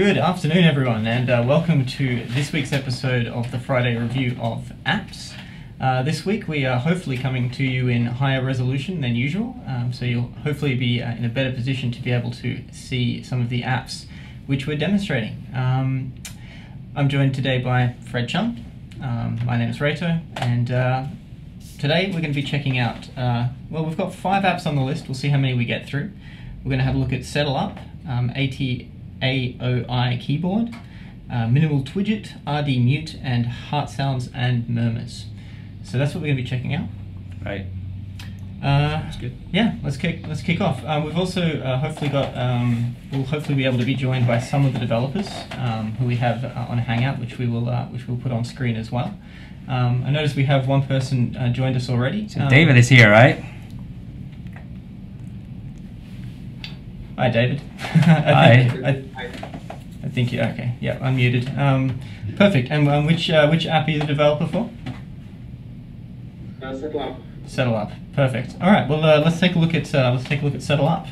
Good afternoon, everyone, and uh, welcome to this week's episode of the Friday review of apps. Uh, this week we are hopefully coming to you in higher resolution than usual, um, so you'll hopefully be uh, in a better position to be able to see some of the apps which we're demonstrating. Um, I'm joined today by Fred Chung. Um, my name is Reto, and uh, today we're going to be checking out. Uh, well, we've got five apps on the list. We'll see how many we get through. We're going to have a look at Settle Up, um, ATAOI keyboard, uh, Minimal Twidget, RD Mute, and Heart Sounds and Murmurs. So that's what we're going to be checking out. Right. Uh, That's good. yeah, let's kick let's kick off. Um, we've also uh, hopefully got um, we'll hopefully be able to be joined by some of the developers um, who we have uh, on Hangout, which we will uh, which we'll put on screen as well. Um, I noticed we have one person uh, joined us already. So Um, David is here, right? Hi, David. I think, I, I think you okay. Yeah, unmuted. Um, perfect. And um, which uh, which app are you the developer for? Uh, settle up. Settle Up. Perfect. All right. Well, uh, let's take a look at uh, let's take a look at Settle Up.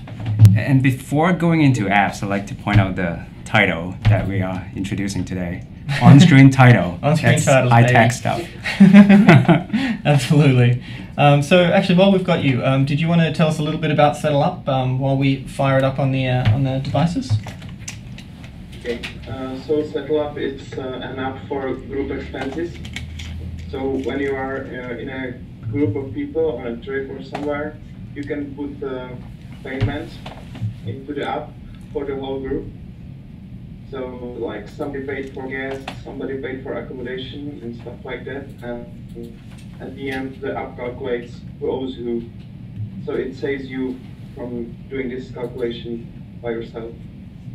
And before going into apps, I'd like to point out the title that we are introducing today. On-screen title. On-screen That's titles, high-tech stuff. Absolutely. Um, so, actually, while we've got you, um, did you want to tell us a little bit about Settle Up um, while we fire it up on the uh, on the devices? Okay. Uh, so settle up is uh, an app for group expenses. So when you are uh, in a group of people on a trip or somewhere, you can put uh, payments into the app for the whole group. So like somebody paid for gas, somebody paid for accommodation and stuff like that. And at the end, the app calculates who owes who. So it saves you from doing this calculation by yourself.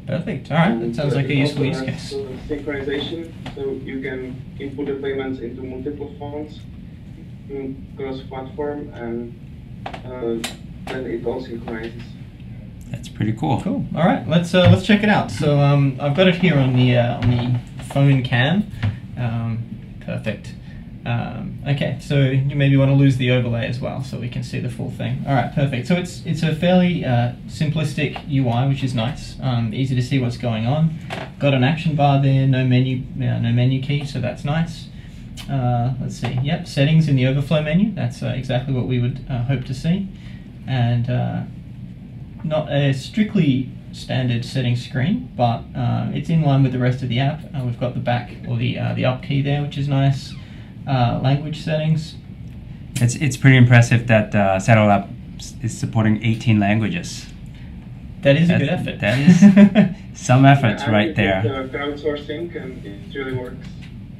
Perfect. All right. That sounds like a useful use case. Synchronization, so you can input the payments into multiple phones, mm, cross-platform, and uh, then it all synchronizes. That's pretty cool. Cool. All right. Let's uh, let's check it out. So um, I've got it here on the uh, on the phone cam. Um, perfect. Um, okay, so you maybe want to lose the overlay as well, so we can see the full thing. All right, perfect. So it's it's a fairly uh, simplistic UI, which is nice. Um, easy to see what's going on. Got an action bar there, no menu, uh, no menu key, so that's nice. Uh, let's see. Yep, settings in the overflow menu. That's uh, exactly what we would uh, hope to see, and uh, not a strictly standard setting screen, but uh, it's in line with the rest of the app. Uh, we've got the back or the uh, the up key there, which is nice. Uh, language settings. It's, it's pretty impressive that uh, Settle Up s- is supporting 18 languages. That is a That- good effort. that is- Some effort And right there. put, uh, crowdsourcing, and it really works.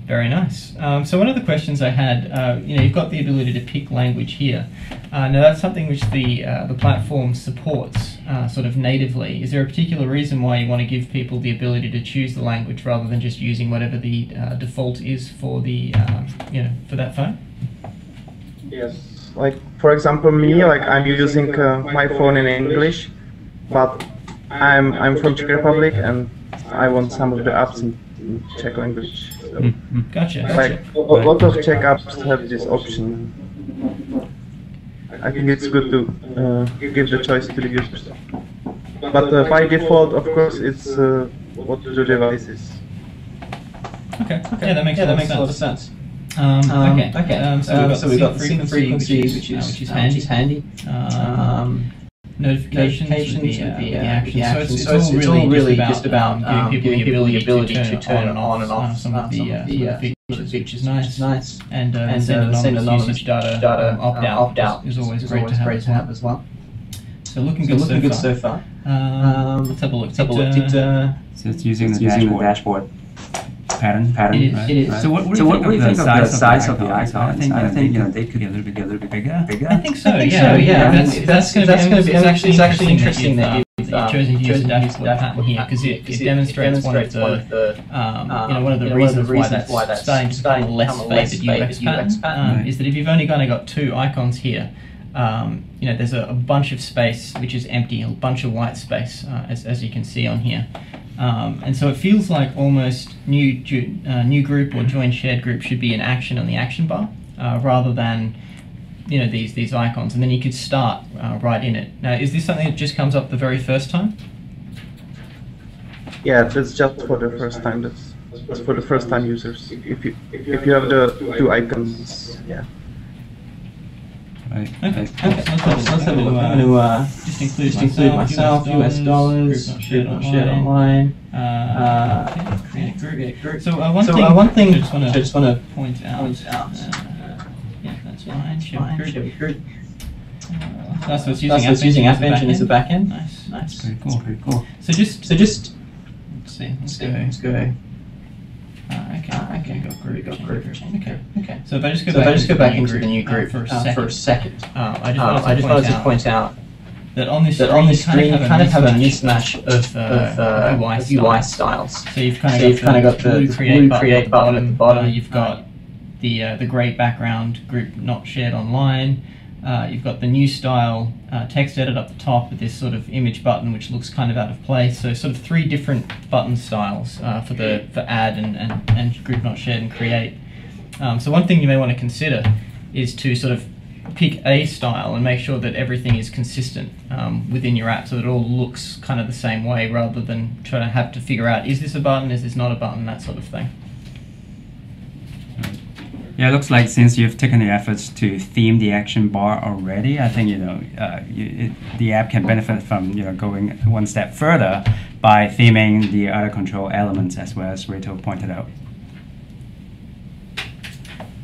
Very nice. Um, so one of the questions I had, uh, you know, you've got the ability to pick language here. Uh, now that's something which the uh, the platform supports, uh, sort of natively. Is there a particular reason why you want to give people the ability to choose the language rather than just using whatever the uh, default is for the, um, you know, for that phone? Yes. like for example me like i'm using uh, my phone in english but i'm i'm from czech republic and i want some of the apps in in czech language so, Mhm. Gotcha. like a a lot of checkups have this option i think it's good to uh, give the choice to the users but uh, by default of course it's uh, what the device is Okay. Okay. Yeah, that makes, that makes a lot of sense. Um, okay. Okay. Um, so, Um, we've got, so we've got the the sync sync frequency, frequency, which is, which is, uh, which is uh, handy. which is handy. Um, notifications, notifications with the, uh, with the, with the action. with the So it's, So all it's- it's really, all really just just about, about, um, um, giving people giving the ability, ability to turn, to on and off, uh, some of the, uh, some of features, which is nice. nice. And, uh, And send uh, send anonymous anonymous usage data, data um, opt out, opt out is, is always is great, always to, have great as to well. have as well. So looking So good looking so good far. so far. Um, let's have a look. Let's have a look. Did, Did, So it's using the using the dashboard dashboard pattern. pattern It is, right? it is. Right. So what, what do So you what think do of you the think of size the size of the icons? I think, I I think, you know, they could be a little bit, a little bit bigger. bigger. I think so. I think yeah, so, yeah. yeah. That's, I mean, that's, that's- going to that's be, gonna be- it's actually it's actually interesting interesting that that you've, you've, that um, you've chosen to use that, chosen to use dashboard the pattern here because it, because it demonstrates one of demonstrates one of the, the um, um, you know, one of the you know, one of the reasons why reasons that's, why that's starting to become a less become a favoured UX pattern, UX pattern. um, is that if you've only kind of got two icons here, um, you know, there's a, a bunch of space which is empty, a bunch of white space, uh, as, as you can see on here. Um, and so it feels like almost new ju- uh, new group or join shared group should be an action on the action bar uh, rather than you know these these icons, and then you could start uh, right in it. Now, is this something that just comes up the very first time? Yeah, it's just for the first time. That's, that's for the first time users. If you if you have the two icons, yeah. Right. Okay. Let's- Okay. Let's have a look. Let's have a look. Uh, I'm uh, just include just include myself, US dollars, group not shared online. Uh, Uh, create a group. create group. So uh, one So, thing, uh, one thing I just want to just want to point out. point out. Uh, yeah, that's fine. Share group. share group. Uh, that's what's using That's what's using App Engine as a backend. Nice. Nice. Pretty cool. That's pretty cool. So just So just let's see. Let's let's go. Let's go. Uh, okay. Uh, okay. Got group. Got change group. group. Okay. Okay. So if I just go So if back, I just go into back the into new the new uh, group for a uh, second, for a second, uh, I just uh, wanted to I just point wanted to out point out that on this that screen, on this you screen you kind of have a mismatch mismatch of, uh, of, uh, UI of UI styles. styles. So you've kind of So got, you've kinda got the- blue the create, blue button, create at button at the bottom. Uh, you've got the uh, the grey background group not shared online. Uh, you've got the new style uh, text edit up the top with this sort of image button which looks kind of out of place. So sort of three different button styles uh, for the for add and, and, and group not shared and create. Um, so one thing you may want to consider is to sort of pick a style and make sure that everything is consistent um, within your app so that it all looks kind of the same way rather than trying to have to figure out is this a button, is this not a button, that sort of thing. Yeah, it looks like since you've taken the efforts to theme the action bar already, I think you know uh, you, it, the app can benefit from you know going one step further by theming the other control elements as well as Reto pointed out.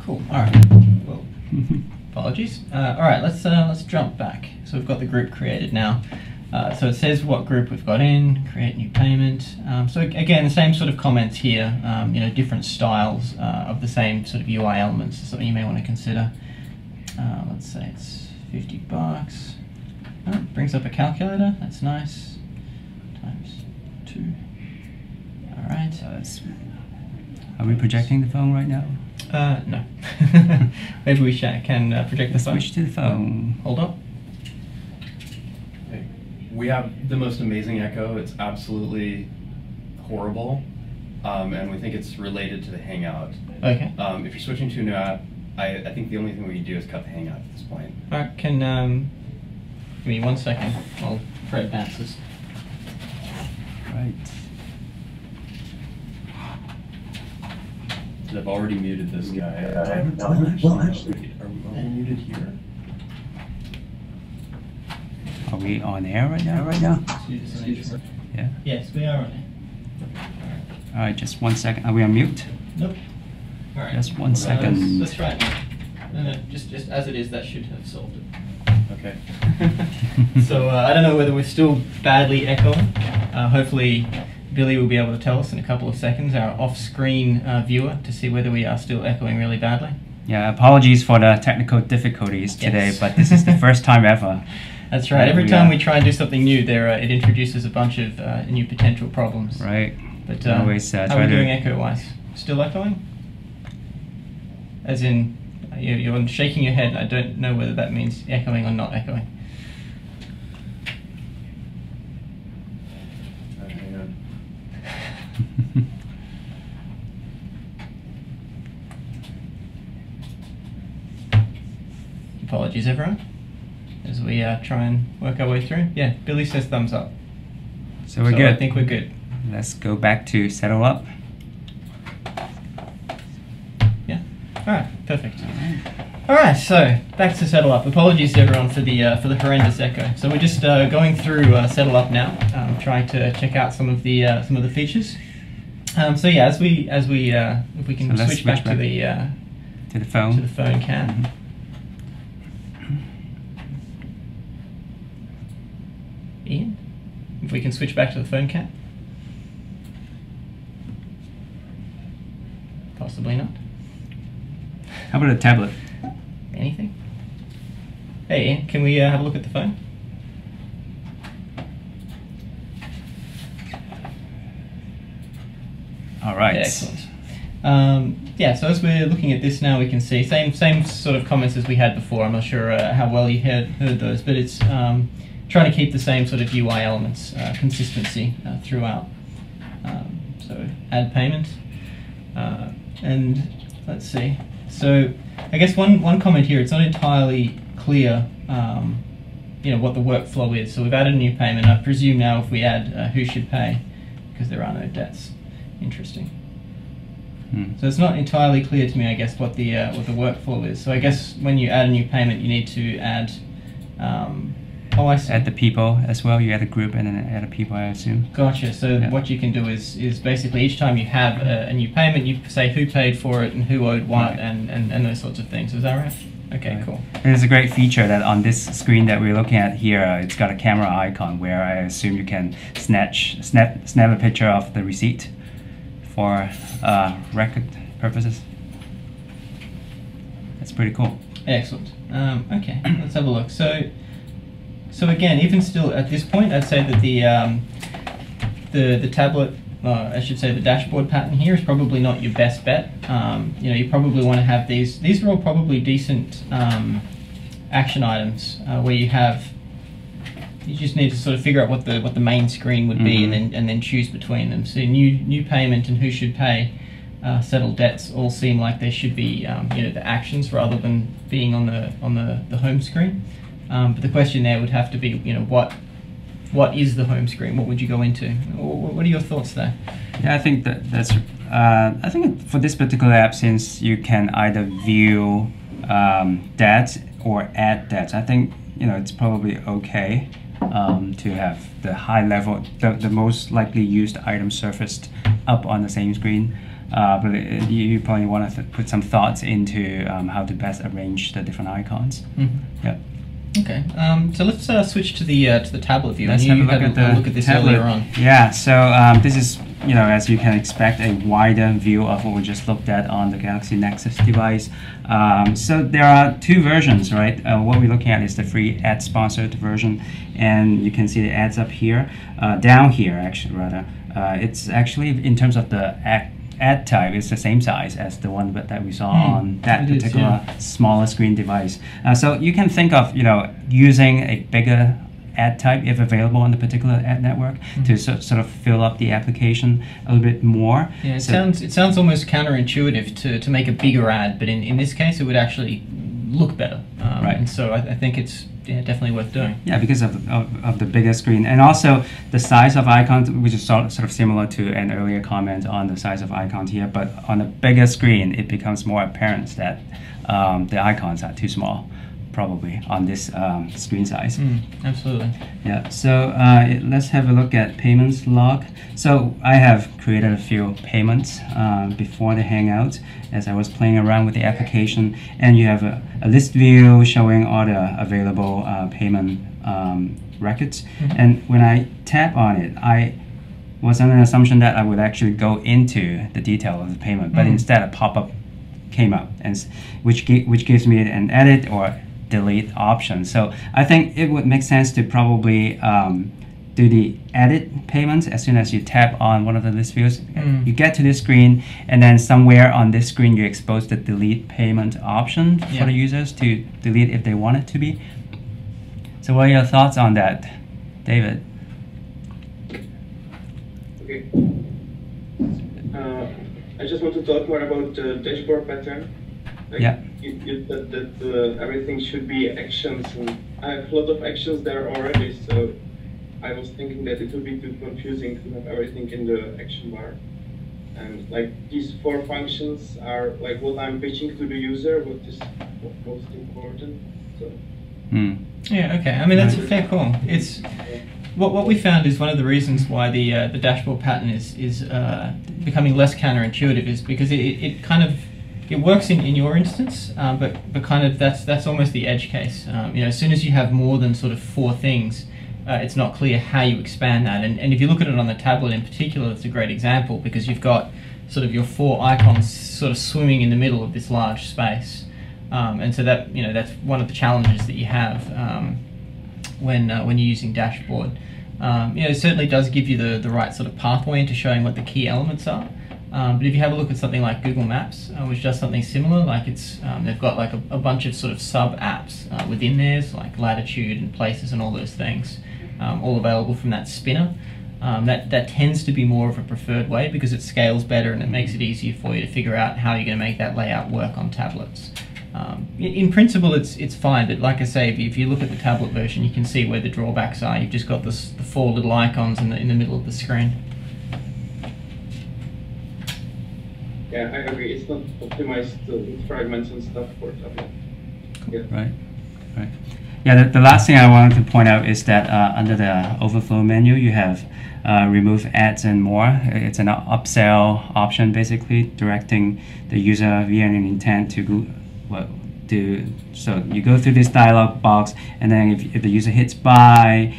Cool. All right. Well, apologies. Uh, all right. Let's uh, let's jump back. So we've got the group created now. Uh, so it says what group we've got in, create new payment. Um, so again, the same sort of comments here. Um, you know, different styles uh, of the same sort of UI elements. Something you may want to consider. Uh, let's say it's fifty bucks. Oh, it brings up a calculator. That's nice. Times two. All right. So it's- are we projecting the phone right now? Uh, no. Maybe we sh- can uh, project the Let's phone. switch to the phone. Hold up. We have the most amazing echo. It's absolutely horrible, um, and we think it's related to the Hangout. Okay. Um, if you're switching to a new app, I, I think the only thing we can do is cut the Hangout at this point. All right. Can um, give me one second. I'll Fred advances. Right. I've already muted this guy. well, well, actually- are we, are we muted here? Are we on air right now? Right now? Yeah. Yes, we are on it. All right, just one second. Are we on mute? Nope. All right. Just one second. let's, let's try it. No, no, just just as it is, that should have solved it. Okay. so uh, I don't know whether we're still badly echoing. Uh, hopefully, Billy will be able to tell us in a couple of seconds, our off-screen uh, viewer, to see whether we are still echoing really badly. Yeah, apologies for the technical difficulties today, Yes. but this is the first time ever. That's right. Every time we try and do something new, there uh, it introduces a bunch of uh, new potential problems. Right. But uh, always, uh, how are we doing echo-wise? Still echoing? As in, you- you're shaking your head. I don't know whether that means echoing or not echoing. Hang on. Apologies, everyone, as we uh, try and work our way through. Yeah, Billy says thumbs up. So we're so good. I think we're good. Let's go back to settle up. Yeah. All right. Perfect. All right. So back to settle up. Apologies to everyone for the uh, for the horrendous echo. So we're just uh, going through uh, settle up now, um, trying to check out some of the uh, some of the features. Um, so yeah, as we as we uh, if we can So let's switch, back, switch to the uh, To the phone. to the phone cam. Ian, if we can switch back to the phone cam. Possibly not. How about a tablet? Anything? Hey, Ian, can we uh, have a look at the phone? All right. Yeah, excellent. Um, yeah, so as we're looking at this now, we can see same same sort of comments as we had before. I'm not sure uh, how well you heard, heard those, but it's um, trying to keep the same sort of UI elements, uh, consistency uh, throughout. Um, so add payment, uh, and let's see. So I guess one one comment here. It's not entirely clear. Um, you know what the workflow is. So we've added a new payment. I presume now if we add uh, who should pay, because there are no debts. Interesting. Hmm. So it's not entirely clear to me, I guess, what the uh, what the workflow is. So I guess when you add a new payment, you need to add. Um, oh, I see. Add the people as well. You add a group and then add a people, I assume. Gotcha. So Yeah. what you can do is is basically each time you have a, a new payment, you say who paid for it and who owed what Right. and, and, and those sorts of things. Is that right? Okay, Right. cool. And it's a great feature that on this screen that we're looking at here, uh, it's got a camera icon where I assume you can snatch, snap, snap a picture of the receipt for uh, record purposes. That's pretty cool. Excellent. Um, okay, let's have a look. So, so again, even still at this point, I'd say that the um, the the tablet, uh, I should say, the dashboard pattern here is probably not your best bet. Um, you know, you probably want to have these. These are all probably decent um, action items uh, where you have. You just need to sort of figure out what the what the main screen would be, and Mhm. then and then choose between them. So new new payment and who should pay uh, settled debts all seem like they should be um, you know the actions rather than being on the on the, the home screen. Um, but the question there would have to be you know what what is the home screen? What would you go into? What are your thoughts there? Yeah, I think that that's. Uh, I think for this particular app, since you can either view um, that or add that, I think you know it's probably okay um, to have the high level, the, the most likely used item surfaced up on the same screen. Uh, but it, you, you probably want to th- put some thoughts into um, how to best arrange the different icons. Yeah. Okay, um, so let's uh, switch to the uh, to the tablet view. Let's have a look had at the look at this tablet. earlier on. Yeah, so um, this is, you know, as you can expect, a wider view of what we just looked at on the Galaxy Nexus device. Um, so there are two versions, right? Uh, what we're looking at is the free ad-sponsored version, and you can see the ads up here, uh, down here actually rather. Uh, it's actually in terms of the ad, ad type, is the same size as the one that we saw Hmm, on that it is, particular yeah. smaller screen device. Uh, so you can think of, you know, using a bigger ad type if available on the particular ad network to so, sort of fill up the application a little bit more. Yeah, it So- sounds it sounds almost counterintuitive to, to make a bigger ad, but in, in this case, it would actually look better. Um, Right. And so I, I think it's yeah, definitely worth doing. Yeah, because of, of, of the bigger screen. And also the size of icons, which is sort sort of similar to an earlier comment on the size of icons here, but on a bigger screen, it becomes more apparent that um, the icons are too small, probably, on this um, screen size. Mm, absolutely. Yeah, so uh, let's have a look at payments log. So I have created a few payments uh, before the Hangout as I was playing around with the application, and you have a, a list view showing all the available uh, payment um, records. Mhm. And when I tap on it, I was under an assumption that I would actually go into the detail of the payment, but Mhm. instead a pop-up came up, and which which gives me an edit or delete option. So I think it would make sense to probably um, do the edit payments as soon as you tap on one of the list views. Mm. You get to this screen, and then somewhere on this screen you expose the delete payment option Yeah. for the users to delete if they want it to be. So what are your thoughts on that, David? Okay. Uh, I just want to talk more about the dashboard pattern. Like Yeah. You, you said that uh, everything should be actions, and I have a lot of actions there already, so I was thinking that it would be too confusing to have everything in the action bar. And like these four functions are like what I'm pitching to the user, what is most important. So Hmm. Yeah. Okay. I mean, that's a fair call. It's what what we found is one of the reasons why the uh, the dashboard pattern is is uh, becoming less counterintuitive is because it, it it kind of it works in, in your instance, um, but but kind of that's that's almost the edge case. Um, you know, as soon as you have more than sort of four things, uh, it's not clear how you expand that. And and if you look at it on the tablet in particular, it's a great example because you've got sort of your four icons sort of swimming in the middle of this large space. Um, and so that you know that's one of the challenges that you have um, when uh, when you're using dashboard. Um, you know, it certainly does give you the, the right sort of pathway into showing what the key elements are. Um, but if you have a look at something like Google Maps, uh, which does something similar, like it's um, they've got like a, a bunch of sort of sub apps uh, within theirs, like latitude and places and all those things, um, all available from that spinner. Um, that that tends to be more of a preferred way because it scales better and it makes it easier for you to figure out how you're going to make that layout work on tablets. Um, in, in principle, it's it's fine, but like I say, if you, if you look at the tablet version, you can see where the drawbacks are. You've just got this, the four little icons in the in the middle of the screen. Yeah, I agree. It's not optimized with fragments and stuff for tablet. Yeah. Right, right. Yeah, the, the last thing I wanted to point out is that uh, under the overflow menu, you have uh, remove ads and more. It's an upsell option, basically directing the user via an intent to go, well, to so you go through this dialog box, and then if, if the user hits buy,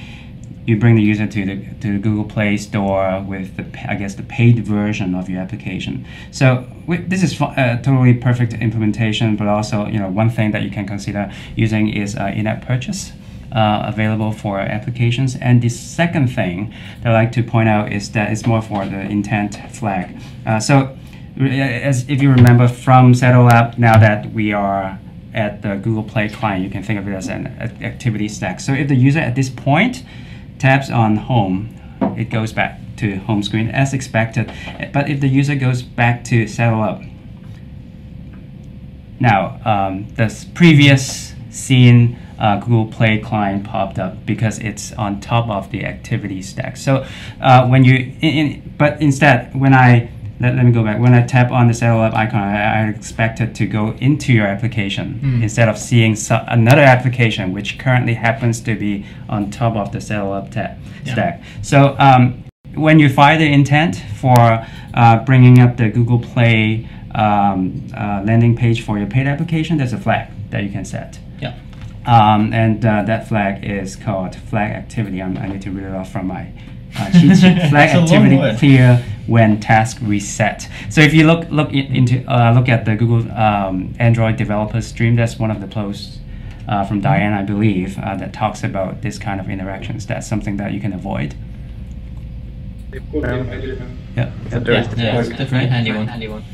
you bring the user to the to the Google Play Store with the I guess the paid version of your application. So this is a totally perfect implementation, but also you know one thing that you can consider using is uh, in-app purchase. Uh, available for applications. And the second thing that I like to point out is that it's more for the intent flag. Uh, so, as if you remember from Settle Up, now that we are at the Google Play client, you can think of it as an activity stack. So if the user at this point taps on home, it goes back to home screen as expected. But if the user goes back to Settle Up, now, um, the s- previous scene uh, Google Play client popped up because it's on top of the activity stack. So uh, when you, in, in, but instead, when I let, let me go back. When I tap on the Settle Up icon, I, I expect it to go into your application Mm. instead of seeing so, another application which currently happens to be on top of the Settle Up tab Yeah. stack. So um, when you fire the intent for uh, bringing up the Google Play um, uh, landing page for your paid application, there's a flag that you can set. Yeah. Um, and uh, that flag is called flag activity. I'm, I need to read it off from my uh, cheat sheet. Flag It's a long activity clear when task reset. So if you look look into uh, look at the Google um, Android developer stream, that's one of the posts uh, from Diane, I believe, uh, that talks about this kind of interactions. That's something that you can avoid. Cool, Yeah. Handy one.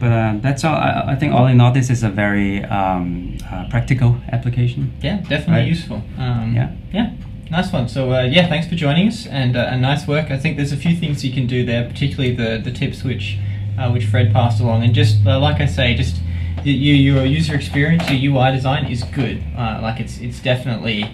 But uh, that's all. I, I think all in all, this is a very um, uh, practical application. Yeah, definitely Right. useful. Um, Yeah. Yeah. Nice one. So uh, yeah, thanks for joining us and uh, and nice work. I think there's a few things you can do there, particularly the the tips which uh, which Fred passed along, and just uh, like I say, just y- you, your user experience, your UI design is good. Uh, like it's it's definitely.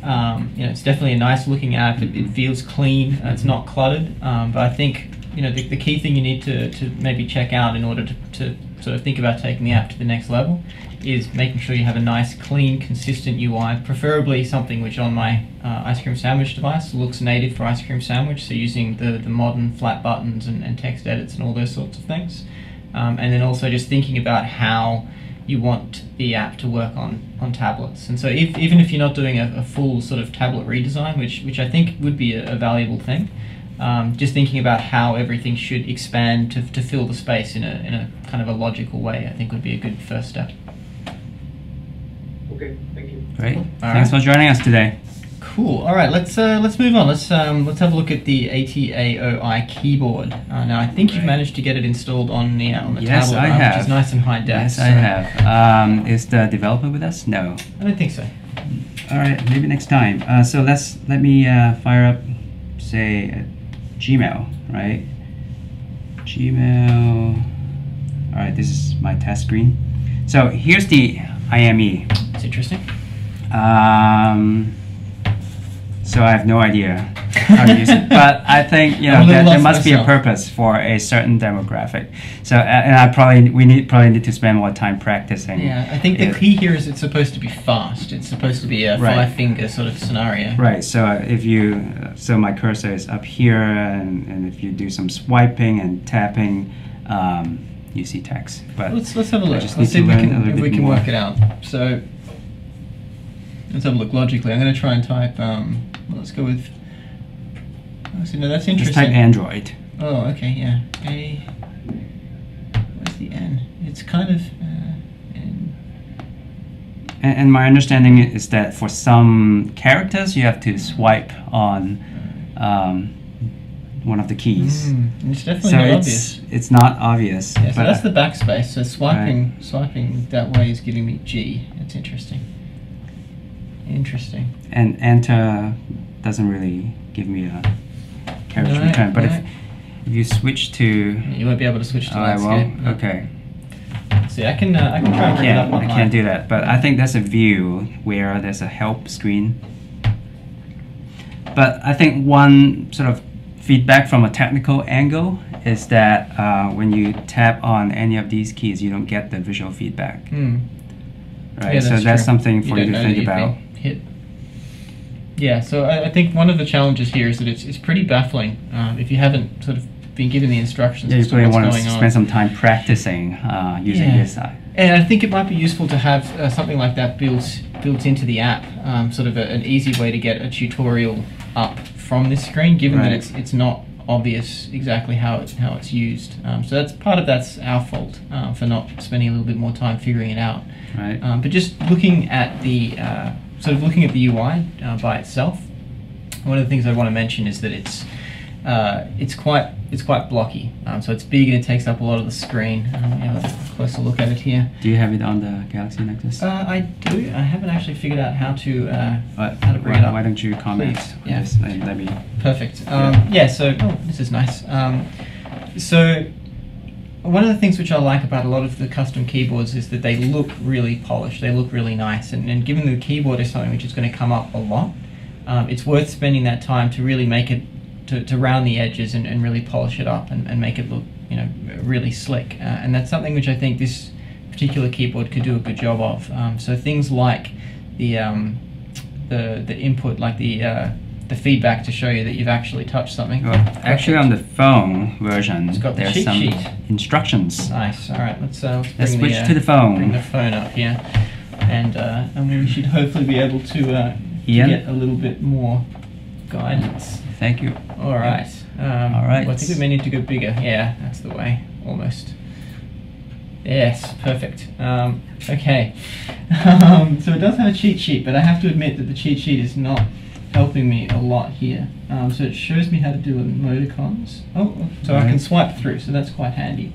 Um, you know, it's definitely a nice looking app. It, it feels clean. Uh, it's not cluttered. Um, but I think you know the, the key thing you need to, to maybe check out in order to, to sort of think about taking the app to the next level is making sure you have a nice, clean, consistent UI. Preferably something which on my uh, ice cream sandwich device looks native for ice cream sandwich. So using the, the modern flat buttons and, and text edits and all those sorts of things. Um, and then also just thinking about how you want the app to work on, on tablets. And so if, even if you're not doing a, a full sort of tablet redesign, which, which I think would be a, a valuable thing, um, just thinking about how everything should expand to, to fill the space in a, in a kind of a logical way, I think would be a good first step. Okay, thank you. Great. All Thanks right. for joining us today. Cool. All right, let's uh, let's move on. Let's um, let's have a look at the ATAOI keyboard. Uh, now, I think you've managed to get it installed on the uh, on the Yes, tablet, I have. which is nice and high def. Yes, I have. Um, is the developer with us? No. I don't think so. All right, maybe next time. Uh, so let's let me uh, fire up, say, uh, Gmail, right? Gmail. All right, this is my test screen. So here's the IME. It's interesting. Um, so I have no idea how to use it, but I think you know there, there must be a purpose for a certain demographic. So uh, and I probably we need probably need to spend more time practicing. Yeah, I think the it. key here is it's supposed to be fast. It's supposed to be a Right. five finger sort of scenario. Right. So if you so my cursor is up here, and, and if you do some swiping and tapping, um, you see text. But Let's let's have a look. Let's see if we can if we can work it out. So let's have a look logically. I'm going to try and type. Um, well, let's go with. No, that's interesting. just type Android. Oh, okay, yeah. A. Where's the N? It's kind of. Uh, N. And, and my understanding is that for some characters, you have to swipe on um, one of the keys. Mm, it's definitely So not it's obvious. it's not obvious. Yeah, so that's the backspace. So swiping, swiping that way is giving me G. That's interesting. Interesting. and enter doesn't really give me a character Right, return. But right. if if you switch to You won't be able to switch to oh, I landscape. will. Okay. See, I can uh, I can try I and bring it up can't, I can't do that, but I think there's a view where there's a help screen. But I think one sort of feedback from a technical angle is that uh, when you tap on any of these keys, you don't get the visual feedback, Hmm. right? Yeah, so that's that's true. something for you, don't to think about. been Hit. Yeah, so I, I think one of the challenges here is that it's, it's pretty baffling um, if you haven't sort of been given the instructions Yeah, you probably want to spend on. some time practicing uh, using Yeah. this. Uh, And I think it might be useful to have uh, something like that built built into the app, um, sort of a, an easy way to get a tutorial up from this screen, given that it's it's not obvious exactly how it's how it's used. Um, so that's part of that's our fault uh, for not spending a little bit more time figuring it out. right? Um, but just looking at the uh, sort of looking at the UI uh, by itself, one of the things I want to mention is that it's uh, it's quite it's quite blocky. Um, so it's big and it takes up a lot of the screen. Um, we have a closer look at it here. Do you have it on the Galaxy Nexus? Uh, I do. I haven't actually figured out how to. Uh, how to bring why, it up. why don't you comment Please, yeah. this let me Perfect. Um, yeah. So oh, this is nice. Um, so one of the things which I like about a lot of the custom keyboards is that they look really polished. They look really nice, and, and given the keyboard is something which is going to come up a lot, um, it's worth spending that time to really make it to, to round the edges and, and really polish it up and, and make it look you know really slick. Uh, and that's something which I think this particular keyboard could do a good job of. Um, so things like the um, the the input, like the uh, the feedback to show you that you've actually touched something. Well, actually, on the phone version, It's got the there's some sheet. instructions. Nice. All right. Let's uh, let's, switch the, uh, to the phone. Bring the phone up here, and uh, and we should hopefully be able to, uh, to get a little bit more guidance. Thank you. All right. Um, All right. well, I think we may need to go bigger. Yeah, that's the way. Almost. Yes, perfect. Um, okay. Um, so it does have a cheat sheet, but I have to admit that the cheat sheet is not helping me a lot here. Um, so it shows me how to do emoticons. Oh, so I can swipe through, so that's quite handy.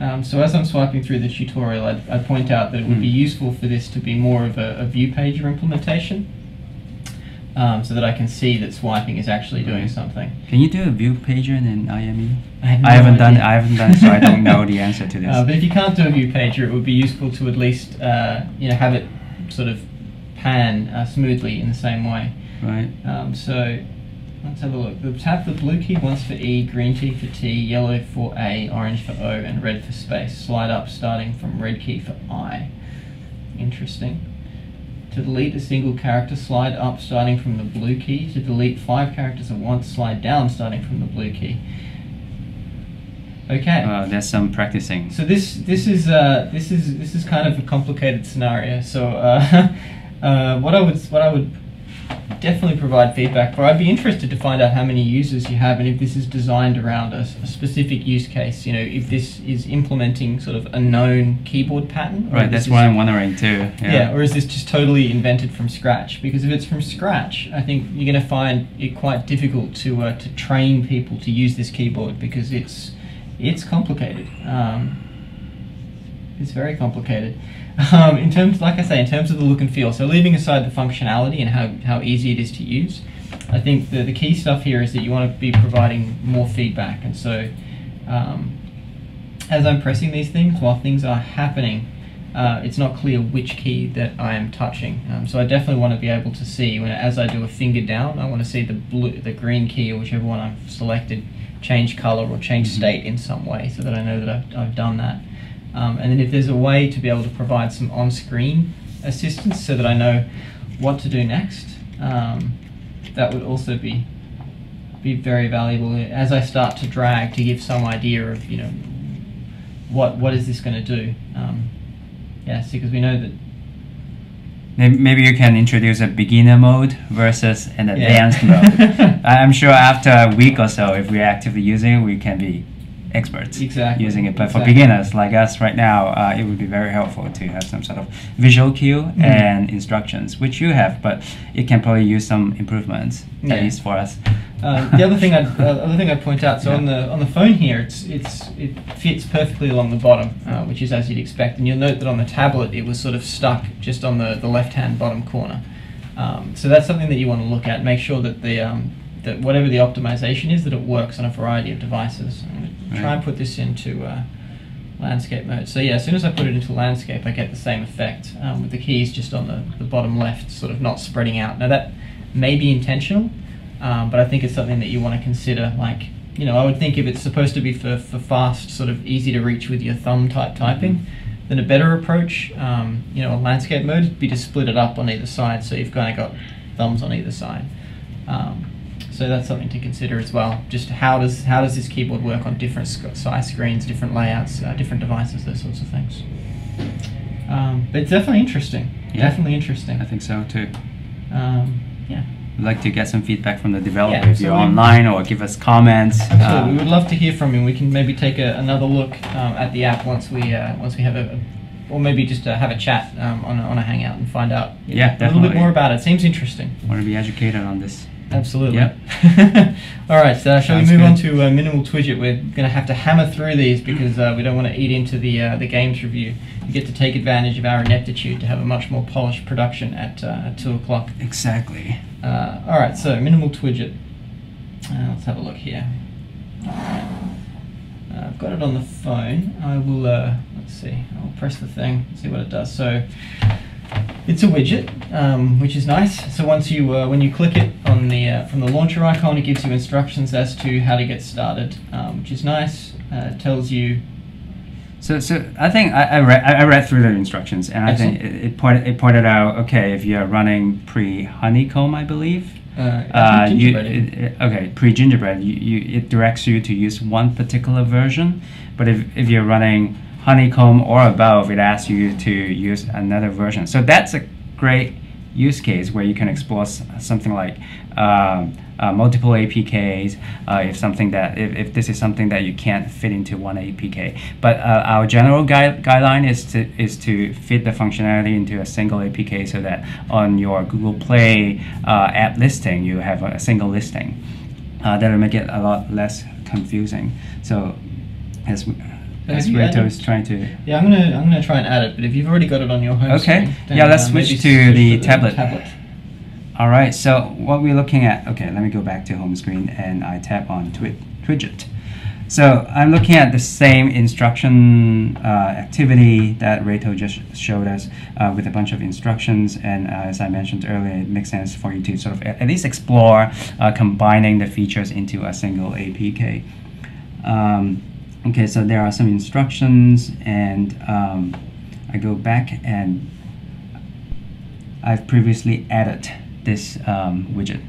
Um, so as I'm swiping through the tutorial, I'd, I'd point out that it would be Hmm. useful for this to be more of a, a view pager implementation, um, so that I can see that swiping is actually doing something. Can you do a view pager in IME? I, have I no haven't done. I haven't done, so I don't know the answer to this. Uh, but if you can't do a view pager, it would be useful to at least uh, you know have it sort of pan uh, smoothly in the same way. Right. Um, so let's have a look. The tap the blue key once for E, green key for T, yellow for A, orange for O, and red for space. Slide up starting from red key for I. Interesting. To delete a single character, slide up starting from the blue key. To delete five characters at once, slide down starting from the blue key. Okay. Uh, there's some practicing. So this this is uh, this is this is kind of a complicated scenario. So uh, uh, what I would what I would definitely provide feedback but I'd be interested to find out how many users you have and if this is designed around a specific use case. You know, if this is implementing sort of a known keyboard pattern. or Right. That's what I'm wondering too. yeah. or is this just totally invented from scratch? Because if it's from scratch, I think you're going to find it quite difficult to uh, to train people to use this keyboard because it's it's complicated. Um, it's very complicated. Um, in terms, like I say, in terms of the look and feel. So leaving aside the functionality and how, how easy it is to use, I think the, the key stuff here is that you want to be providing more feedback. And so um, as I'm pressing these things, while things are happening, uh, it's not clear which key that I am touching. Um, so I definitely want to be able to see when, as I do a finger down, I want to see the blue, the green key or whichever one I've selected change color or change Mhm. state in some way, so that I know that I've, I've done that. Um, and then if there's a way to be able to provide some on-screen assistance, so that I know what to do next, um, that would also be be very valuable as I start to drag to give some idea of you know what what is this going to do. Um, yes, because we know that Maybe you can introduce a beginner mode versus an Yeah. advanced mode. I'm sure after a week or so, if we're actively using it, we can be experts Exactly, using it. But for exactly. beginners like us right now, uh, it would be very helpful to have some sort of visual cue Mhm. and instructions, which you have, but it can probably use some improvements, Yeah. at least for us. Um, the other thing I'd uh, other thing I'd point out. So Yeah. on the on the phone here, it's it's it fits perfectly along the bottom, uh, which is as you'd expect. And you'll note that on the tablet, it was sort of stuck just on the the left hand bottom corner. Um, so that's something that you want to look at. Make sure that the um, that whatever the optimization is, that it works on a variety of devices. I'm going to try and put this into uh, landscape mode. So yeah, as soon as I put it into landscape, I get the same effect um, with the keys just on the, the bottom left, sort of not spreading out. Now that may be intentional, um, but I think it's something that you want to consider, like you know, I would think if it's supposed to be for, for fast, sort of easy to reach with your thumb type typing, then a better approach, um, you know, in landscape mode would be to split it up on either side, so you've kind of got thumbs on either side. Um, so that's something to consider as well. Just how does how does this keyboard work on different size screens, different layouts, uh, different devices, those sorts of things. Um, but it's definitely interesting. Yeah. Definitely interesting. I think so too. Um, yeah. We'd like to get some feedback from the developer Yeah, if you're online or give us comments. Absolutely, we Uh, would love to hear from you. We can maybe take a, another look um, at the app once we uh, once we have a, or maybe just uh, have a chat um, on a, on a hangout and find out Yeah, know, a little bit more about it. Seems interesting. want to be educated on this. Absolutely. Yep. All right, so shall Sounds we move on to uh, minimal Twidget? We're going to have to hammer through these because uh, we don't want to eat into the uh, the games review. You get to take advantage of our ineptitude to have a much more polished production at, uh, at two o'clock. Exactly. Uh, all right, so minimal Twidget. Uh, let's have a look here. Uh, I've got it on the phone. I will. Uh, let's see. I'll press the thing. See what it does. So it's a widget, um, which is nice. So once you uh, when you click it on the uh, from the launcher icon, it gives you instructions as to how to get started, um, which is nice. Uh, it tells you. So, so I think I, I read I read through the instructions and I think it, it pointed it pointed out okay if you're running pre honeycomb I believe Uh, uh, you it- okay pre gingerbread you, you it directs you to use one particular version but if, if you're running honeycomb or above it asks you to use another version. So that's a great use case where you can explore something like um, uh, multiple APKs uh, if something that if, if this is something that you can't fit into one APK but uh, our general guide, guideline is to is to fit the functionality into a single APK so that on your Google Play uh, app listing you have a, single listing. Uh, that'll make it a lot less confusing. So as as you Reto added- is trying to Yeah, I'm gonna I'm gonna try and add it. But if you've already got it on your home Okay. screen, then, Yeah, let's uh, switch to the to tablet. tablet. All right, so what we're looking at, okay, let me go back to home screen and I tap on Twi- Twidget. So I'm looking at the same instruction uh, activity that Reto just showed us uh, with a bunch of instructions. And uh, as I mentioned earlier, it makes sense for you to sort of at at least explore uh, combining the features into a single APK. Um, okay, so there are some instructions and um, I go back and I've previously added this um, widget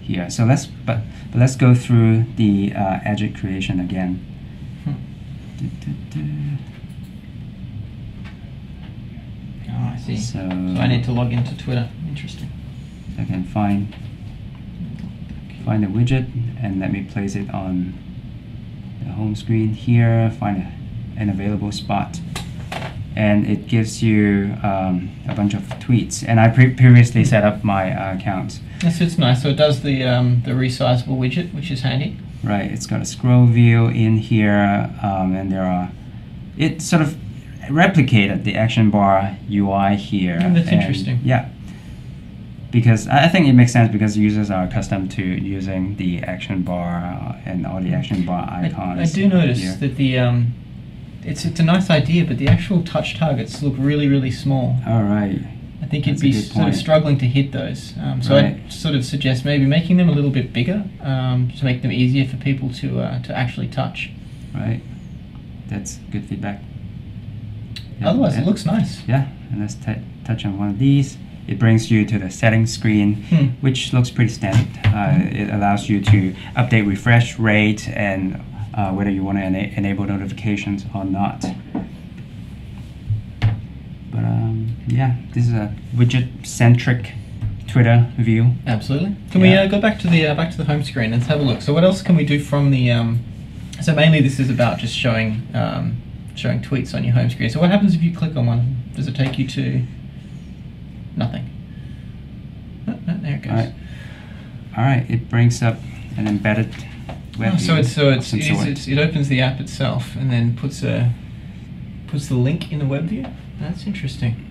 here. So let's but, but let's go through the uh, creation again. Hmm. Du- du- du. Oh, I see. So, So I need to log into Twitter. Interesting. I can find find the widget and let me place it on the home screen here. Find a, an available spot. And it gives you um, a bunch of tweets. And I pre- previously set up my uh, account. Yes, it's nice. So it does the um, the resizable widget, which is handy. Right, it's got a scroll view in here, um, and there are. It sort of replicated the action bar UI here. Oh, that's and- interesting. Yeah. Because I I think it makes sense because users are accustomed to using the action bar uh, and all the action bar I, icons. I do notice here. that the um, it's it's a nice idea, but the actual touch targets look really really small. All right. I think you'd be sort of struggling to hit those. Um, so Right. I'd sort of suggest maybe making them a little bit bigger um, to make them easier for people to uh, to actually touch. Right. That's good feedback. Yeah, Otherwise, it looks nice. Yeah, and let's t- touch on one of these. It brings you to the settings screen, Hmm. which looks pretty standard. Uh, it allows you to update refresh rate and uh, whether you want to ena- enable notifications or not. But um, yeah, this is a widget-centric Twitter view. Absolutely. Can we Yeah. uh, go back to the uh, back to the home screen? Let's have a look. So what else can we do from the? Um, so mainly this is about just showing um, showing tweets on your home screen. So what happens if you click on one? Does it take you to nothing? Oh, oh, there it goes. All right. All right, it brings up an embedded web Oh, so view it's so it's, it, is- it's it opens the app itself and then puts a puts the link in the web view. That's interesting.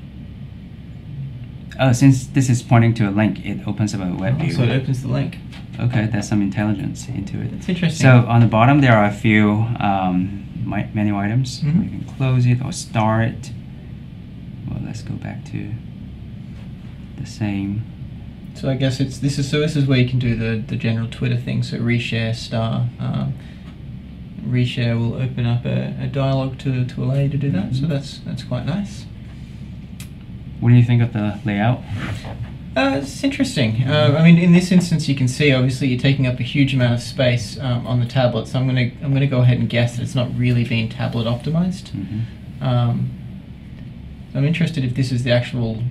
Oh, since this is pointing to a link, it opens up a web Oh, view. so it opens the link. Okay, there's some intelligence into it. That's interesting. So on the bottom there are a few um, menu items. Mhm. You can close it or star it. Well, let's go back to the same. So I guess it's this is so this is where you can do the the general Twitter thing. So reshare star. Um, reshare will open up a, a dialogue to, to allow you to do that. So Mhm. that's that's quite nice. What do you think of the layout? Uh, it's interesting. Uh, I mean, in this instance, you can see obviously you're taking up a huge amount of space um, on the tablet. So I'm gonna I'm gonna go ahead and guess that it's not really being tablet optimized. hmm Um, I'm interested if this is the actual.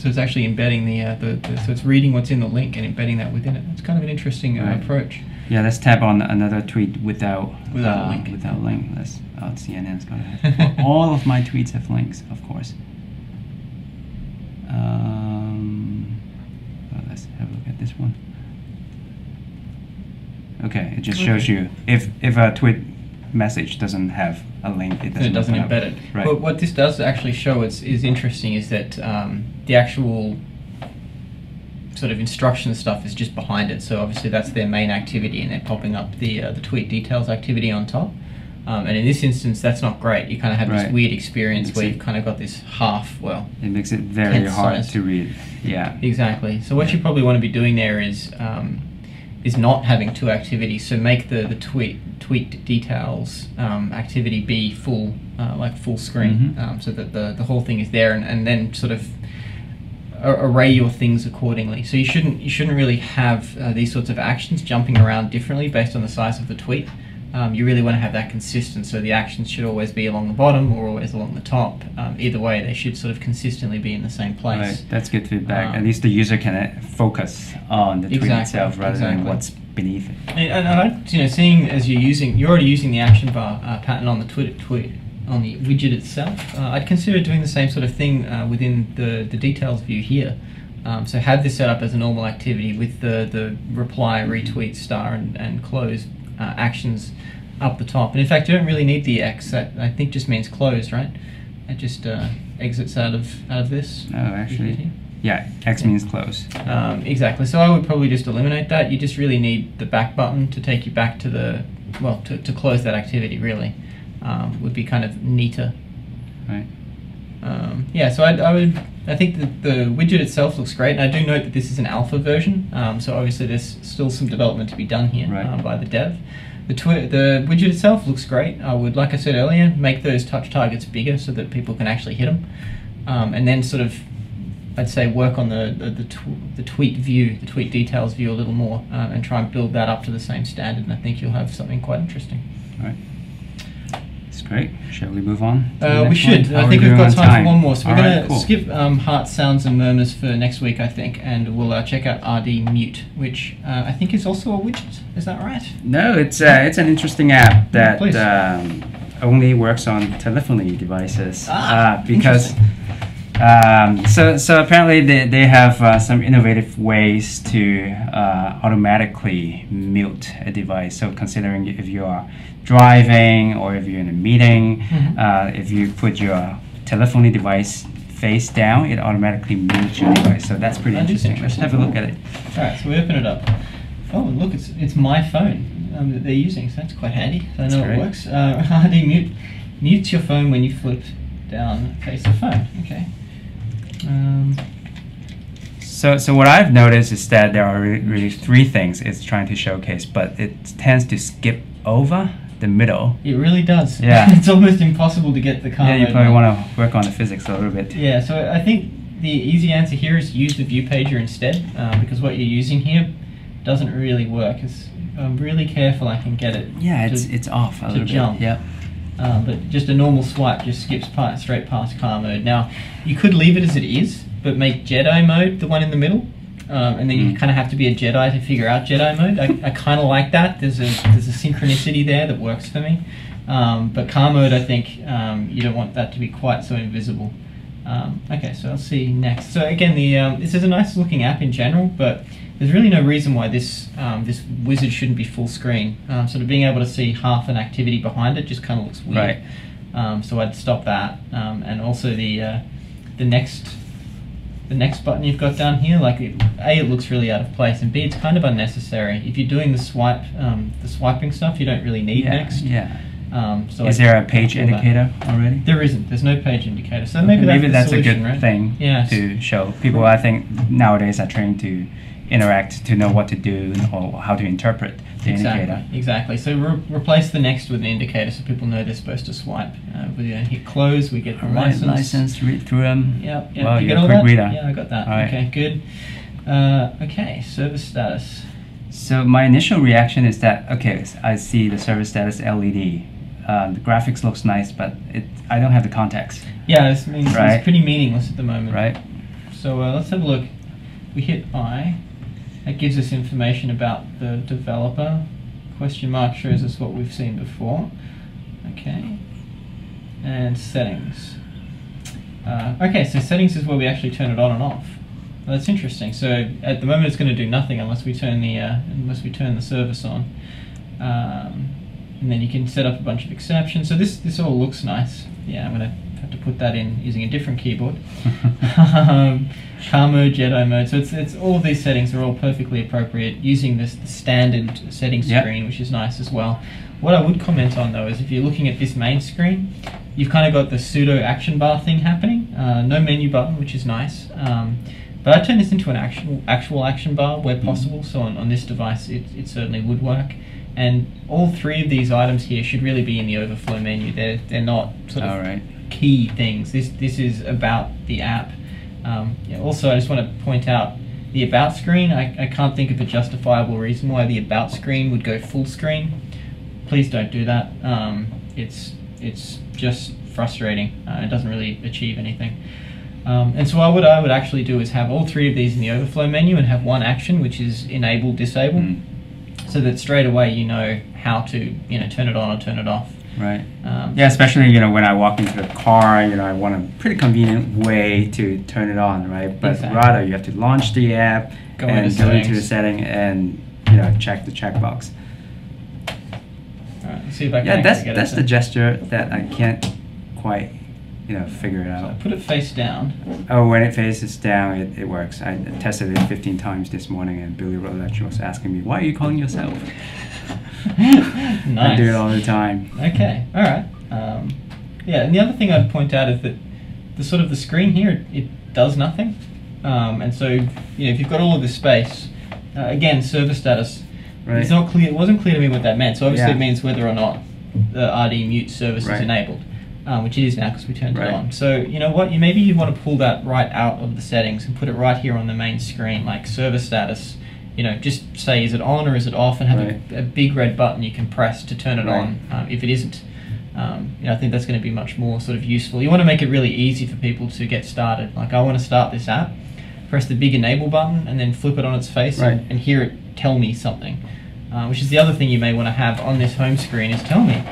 So it's actually embedding the, uh, the, the so it's reading what's in the link and embedding that within it. It's kind of an interesting uh, Right. approach. Yeah, let's tap on another tweet without Without a uh, link. Without link. Let's. Oh, CNN's got it. Well, all of my tweets have links, of course. Um, well, let's have a look at this one. Okay, it just shows you if if a tweet message doesn't have a link, it doesn't, it doesn't embed it. Right. But what this does actually show is, is interesting is that um, the actual sort of instruction stuff is just behind it. So obviously that's their main activity, and they're popping up the uh, the tweet details activity on top. Um, and in this instance, that's not great. You kind of have Right. this weird experience where it- you've kind of got this half. Well, It makes it very hard size. to read. Yeah. Exactly. So what you probably want to be doing there is um, is not having two activities. So make the, the tweet tweet details um, activity be full uh, like full screen, Mhm. um, so that the, the whole thing is there, and, and then sort of array your things accordingly. So you shouldn't you shouldn't really have uh, these sorts of actions jumping around differently based on the size of the tweet. Um, you really want to have that consistent, so the actions should always be along the bottom or always along the top. Um, either way, they should sort of consistently be in the same place. Right. That's good feedback. Um, At least the user can uh, focus on the tweet Exactly, itself rather than what's beneath it. And, and I like, you know, seeing as you're using, you're already using the action bar uh, pattern on the Twitter tweet on the widget itself. Uh, I'd consider doing the same sort of thing uh, within the the details view here. Um, so have this set up as a normal activity with the the reply, retweet, star, and, and close uh, actions up the top. And in fact, you don't really need the X. That I think just means close, right? It just uh, exits out of out of this. Oh, actually, yeah, X means close. Um, exactly. So I would probably just eliminate that. You just really need the back button to take you back to the, well, to, to close that activity, really. Um, would be kind of neater. Right. Um, yeah, so I, I would, I think that the widget itself looks great, and I do note that this is an alpha version, um, so obviously there's still some development to be done here Right. uh, by the dev. The, twi- the widget itself looks great. I would, like I said earlier, make those touch targets bigger so that people can actually hit them, um, and then sort of, I'd say, work on the the, the, tw- the tweet view, the tweet details view a little more, uh, and try and build that up to the same standard. And I think you'll have something quite interesting. All right. Great. Shall we move on? Uh, we should. one? I think we we've got doing time, for one more. So we're All going right, to cool. skip um, Hearts, Sounds, and Murmurs for next week, I think, and we'll uh, check out RD Mute, which uh, I think is also a widget. Is that right? No, it's uh, it's an interesting app that um, only works on telephony devices Ah, uh, because. Um, so, so apparently they, they have uh, some innovative ways to uh, automatically mute a device. So considering if you are driving or if you're in a meeting, Mhm. uh, if you put your telephony device face down, it automatically mutes your device. So that's pretty That is interesting. Let's have a look at it. All right, so we open it up. Oh, look, it's it's my phone um, that they're using, so that's quite handy. So I know it works. Uh, RD Mute mutes your phone when you flip down face the phone. Um, So, so what I've noticed is that there are really, really three things it's trying to showcase, but it tends to skip over the middle. it really does. Yeah. it's almost impossible to get the car. yeah, you probably want to work on the physics a little bit. Yeah, so I think the easy answer here is use the view pager instead, uh, because what you're using here doesn't really work. It's, I'm really careful, I can get it. Yeah, to- it's it's off a little jump. bit. Yeah. Uh, but just a normal swipe just skips past, straight past car mode. Now, you could leave it as it is, but make Jedi mode the one in the middle. Um, and then you Mm. kind of have to be a Jedi to figure out Jedi mode. I, I kind of like that. There's a there's a synchronicity there that works for me. Um, but car mode, I think um, you don't want that to be quite so invisible. Um, okay, so I'll see next. So again, the um, this is a nice looking app in general, but there's really no reason why this um, this wizard shouldn't be full screen. Um, sort of being able to see half an activity behind it just kind of looks weird. Right. Um, so I'd stop that, um, and also the uh, the next the next button you've got down here, like it, a it looks really out of place, and b it's kind of unnecessary. If you're doing the swipe um, the swiping stuff, you don't really need yeah. next. Yeah. Um, so Is I- there a page I feel that. indicator already? There isn't. There's no page indicator. So Okay, maybe that's, the that's a good right? thing to show people. I think nowadays are trying to interact to know what to do or how to interpret the Exactly. indicator. Exactly. So re- replace the next with an indicator so people know they're supposed to swipe. Uh, we then hit close. We get the right, license. license, read through them. Yep. yep. Wow, you you're get a all quick that? reader. Yeah, I got that. Right. Okay, good. Uh, okay, service status. So my initial reaction is that okay, I see the service status LED. Uh, the graphics looks nice, but it I don't have the context, Yeah, this means Right. it's pretty meaningless at the moment. right? So uh, let's have a look. We hit I. That gives us information about the developer. Question mark shows us what we've seen before. Okay. And settings. Uh, okay, so settings is where we actually turn it on and off. Well, that's interesting. So at the moment, it's going to do nothing unless we turn the uh, unless we turn the service on. Um, and then you can set up a bunch of exceptions. So this this all looks nice. Yeah, I'm going to have to put that in using a different keyboard. um, car mode, Jedi mode. So it's, it's all these settings are all perfectly appropriate using this the standard settings Yep. screen, which is nice as well. What I would comment on though is if you're looking at this main screen, you've kind of got the pseudo action bar thing happening. Uh, no menu button, which is nice. Um, but I turn this into an actual actual action bar where possible. So on, on this device, it, it certainly would work. And all three of these items here should really be in the overflow menu. They're they're not sort of All right. Key things. This this is about the app. Um, yeah, also, I just want to point out the about screen. I, I can't think of a justifiable reason why the about screen would go full screen. Please don't do that. Um, it's it's just frustrating. Uh, it doesn't really achieve anything. Um, and so what I would actually do is have all three of these in the overflow menu and have one action, which is enable disable, Mm, so that straight away you know how to you know turn it on or turn it off. Right. Um, Yeah, especially you know when I walk into the car, you know I want a pretty convenient way to turn it on, right? But Exactly. rather you have to launch the app Go and into go into the setting and you know check the checkbox. Right, see if I can Yeah, that's that's the gesture that I can't quite you know figure it So out. put it face down. Oh, when it faces down, it, it works. I tested it 15 times this morning, and Billy Rolex was asking me, "Why are you calling yourself?" Nice. I do it all the time. Okay, all right. Um, yeah, and the other thing I'd point out is that the sort of the screen here it, it does nothing, um, and so you know if you've got all of this space, uh, again server status. Right. It's not clear. It wasn't clear to me what that meant. So obviously Yeah. it means whether or not the RD mute service Right. is enabled, um, which it is now because we turned Right. it on. So you know what? You maybe you want to pull that right out of the settings and put it right here on the main screen, like server status. You know, just say is it on or is it off, and have Right. a, a big red button you can press to turn it Right. on. Um, if it isn't, um, you know, I think that's going to be much more sort of useful. You want to make it really easy for people to get started. Like I want to start this app, press the big enable button, and then flip it on its face Right. and, and hear it tell me something. Uh, which is the other thing you may want to have on this home screen is tell me,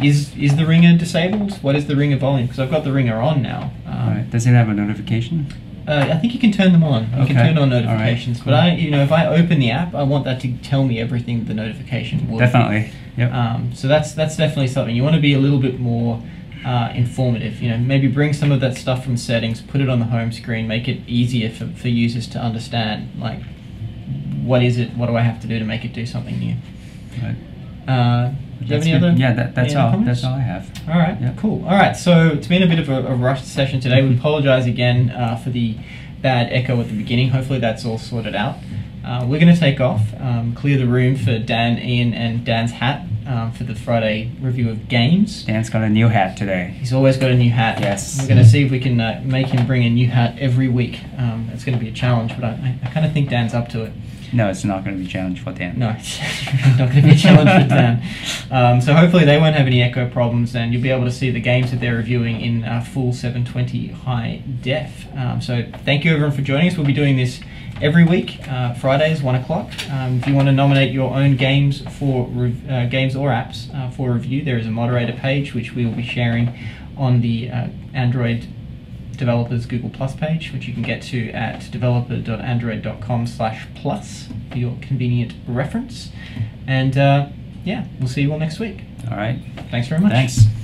is is the ringer disabled? What is the ringer volume? Because I've got the ringer on now. Um, Right. Does it have a notification? Uh, I think you can turn them on. You Okay. can turn on All right. notifications. Cool. But I, you know, if I open the app, I want that to tell me everything the notification would. Definitely. Yep. Um, so that's that's definitely something you want to be a little bit more uh, informative. You know, maybe bring some of that stuff from settings, put it on the home screen, make it easier for, for users to understand. Like, what is it? What do I have to do to make it do something new? Right. Uh, do you have any good. other? Yeah, that, that's all. comments? That's all I have. All right, Yeah. cool. All right, so it's been a bit of a, a rushed session today. We apologize again uh, for the bad echo at the beginning. Hopefully, that's all sorted out. Uh, we're going to take off, um, clear the room for Dan, Ian, and Dan's hat um, for the Friday review of games. Dan's got a new hat today. He's always got a new hat. Yes. We're going to see if we can uh, make him bring a new hat every week. Um, it's going to be a challenge, but I, I kind of think Dan's up to it. No, it's not going to be a challenge for Dan. No, it's not going to be a challenge for Dan. Um, so hopefully they won't have any echo problems, and you'll be able to see the games that they're reviewing in uh, full 720 high def. Um, so thank you everyone for joining us. We'll be doing this every week, uh, Fridays, one o'clock. Um, if you want to nominate your own games for uh, games or apps uh, for review, there is a moderator page which we will be sharing on the uh, Android developers Google Plus page, which you can get to at developer.android.com slash plus for your convenient reference. And uh, yeah, we'll see you all next week. All right. Thanks very much. Thanks.